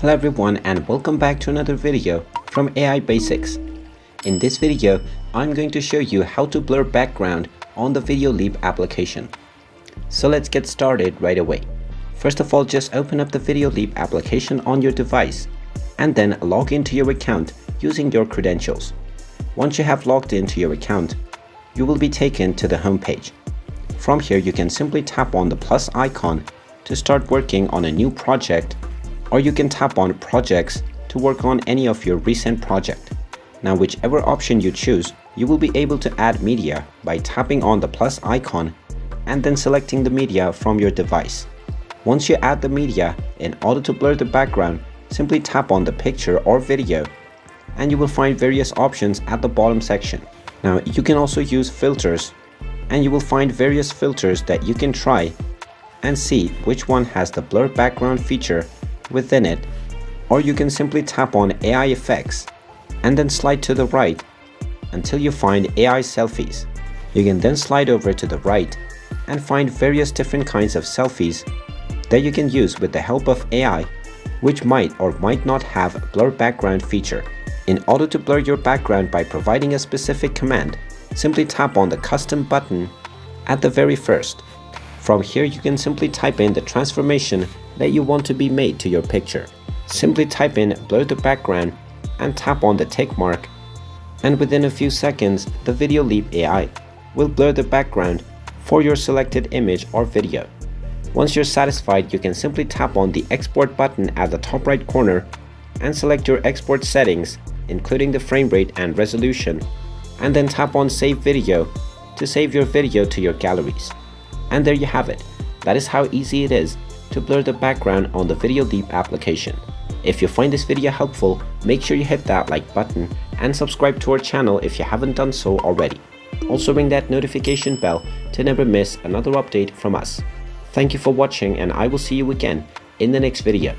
Hello everyone and welcome back to another video from AI Basics. In this video, I'm going to show you how to blur background on the Videoleap application. So let's get started right away. First of all, just open up the Videoleap application on your device and then log into your account using your credentials. Once you have logged into your account, you will be taken to the home page. From here, you can simply tap on the plus icon to start working on a new project or you can tap on projects to work on any of your recent project. Now whichever option you choose, you will be able to add media by tapping on the plus icon and then selecting the media from your device. Once you add the media, in order to blur the background, simply tap on the picture or video and you will find various options at the bottom section. Now you can also use filters and you will find various filters that you can try and see which one has the blur background feature within it or you can simply tap on AI effects and then slide to the right until you find AI selfies. You can then slide over to the right and find various different kinds of selfies that you can use with the help of AI which might or might not have a blur background feature. In order to blur your background by providing a specific command, simply tap on the custom button at the very first. From here you can simply type in the transformation that you want to be made to your picture. Simply type in blur the background and tap on the tick mark and within a few seconds the Videoleap AI will blur the background for your selected image or video. Once you're satisfied you can simply tap on the export button at the top right corner and select your export settings including the frame rate and resolution and then tap on save video to save your video to your galleries. And there you have it. That is how easy it is to blur the background on the Videoleap application. If you find this video helpful, make sure you hit that like button and subscribe to our channel if you haven't done so already. Also ring that notification bell to never miss another update from us. Thank you for watching and I will see you again in the next video.